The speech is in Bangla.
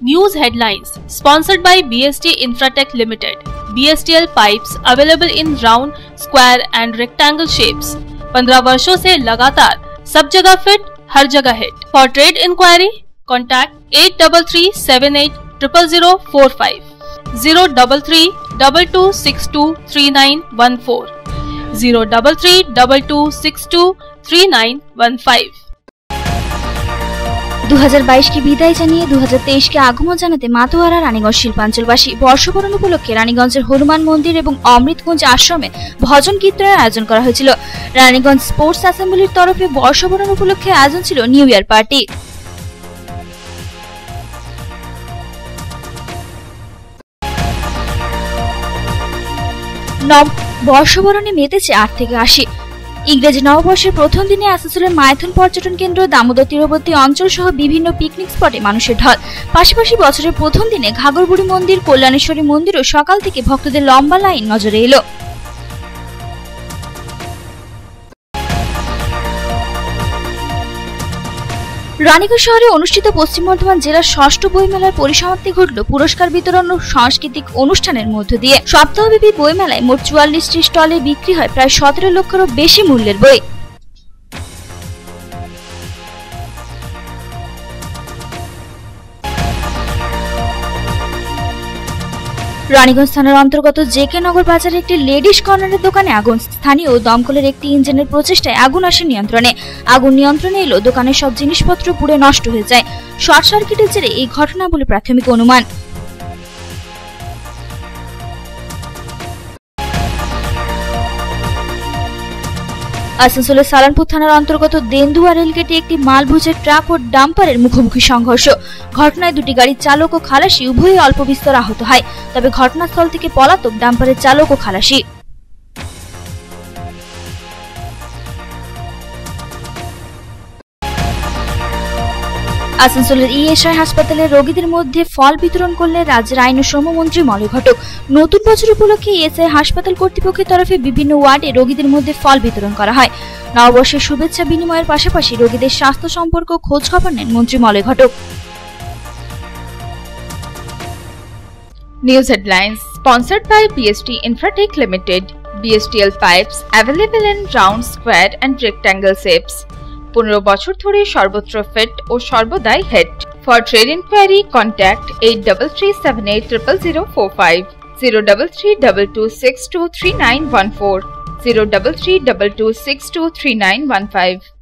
News headlines sponsored by BST Infratech Limited. BSTL pipes available in round, square and rectangle shapes. 15 वर्षों से लगातार सब जगह फिट हर जगह hit for trade inquiry contact eight double three seven eight triple zero four five zero double three double two six two three nine one four zero double three double two six two three nine one five দু কে বিদায় জানিয়ে দু কে আগমন জানাতে মাতোয়ারা, রানীগঞ্জ শিল্পাঞ্চলবাসী, বর্ষবরণ উপলক্ষে রানীগঞ্জের হনুমান মন্দির এবং অমৃতগঞ্জ আশ্রমে ভজন কীর্তনের আয়োজন করা হয়েছিল। রানীগঞ্জ স্পোর্টস অ্যাসেম্বলির তরফে বর্ষবরণ উপলক্ষে আয়োজন ছিল নিউ ইয়ার পার্টি। বর্ষবরণে মেতেছে আট থেকে আশি। ইংরেজি নববর্ষের প্রথম দিনে আসানসোলের মাইথন পর্যটন কেন্দ্র দামোদর তীরবর্তী অঞ্চল সহ বিভিন্ন পিকনিক স্পটে মানুষের ঢল। পাশাপাশি বছরের প্রথম দিনে ঘাগরবুড়ি মন্দির, কল্যাণেশ্বরী মন্দিরও সকাল থেকে ভক্তদের লম্বা লাইন নজরে এলো। রানীগঞ্জ শহরে অনুষ্ঠিত পশ্চিম বর্ধমান জেলার ষষ্ঠ বইমেলার পরিসমাপ্তি ঘটল পুরস্কার বিতরণ ও সাংস্কৃতিক অনুষ্ঠানের মধ্য দিয়ে। সপ্তাহব্যাপী বইমেলায় মোট চুয়াল্লিশটি স্টলে বিক্রি হয় প্রায় সতেরো লক্ষেরও বেশি মূল্যের বই। রানীগঞ্জ থানার অন্তর্গত জেকে নগর বাজারে একটি লেডিস কর্নারের দোকানে আগুন। স্থানীয় দমকলের একটি ইঞ্জিনের প্রচেষ্টায় আগুন আসে নিয়ন্ত্রণে। আগুন নিয়ন্ত্রণে এলো, দোকানের সব জিনিসপত্র পুড়ে নষ্ট হয়ে যায়। শর্ট সার্কিটের জেরে এই ঘটনা বলে প্রাথমিক অনুমান। আসানসোলের সালানপুর থানার অন্তর্গত দেন্দুয়া রেলগেটে একটি মালভোজের ট্রাক ও ডাম্পারের মুখোমুখি সংঘর্ষ। ঘটনায় দুটি গাড়ির চালক ও খালাসি উভয়ই অল্প বিস্তর আহত হয়। তবে ঘটনাস্থল থেকে পলাতক ডাম্পারের চালক ও খালাসি। আসানসোলের ইএসআই হাসপাতালে রোগীদের মধ্যে ফল বিতরণ করলে রাজ্যের আইন ও শ্রমমন্ত্রী মলয় ঘটক নতুন বছর উপলক্ষে ইএসআই হাসপাতাল কর্তৃপক্ষের তরফে বিভিন্ন ওয়ার্ডে রোগীদের মধ্যে ফল বিতরণ করা হয় নববর্ষের শুভেচ্ছা বিনিময়ের পাশাপাশি রোগীদের স্বাস্থ্য সম্পর্ক খোঁজ খবর নেন মন্ত্রী Malay Ghatak News headlines sponsored by BST Infratech Limited. BSTL pipes available in round, square and rectangle shapes. পনেরো বছর ধরে সর্বত্র ফিট ও সর্বদাই hit for trade inquiry contact eight double three seven eight triple zero four five zero double three double two six two three nine one four zero double three double two six two three nine one five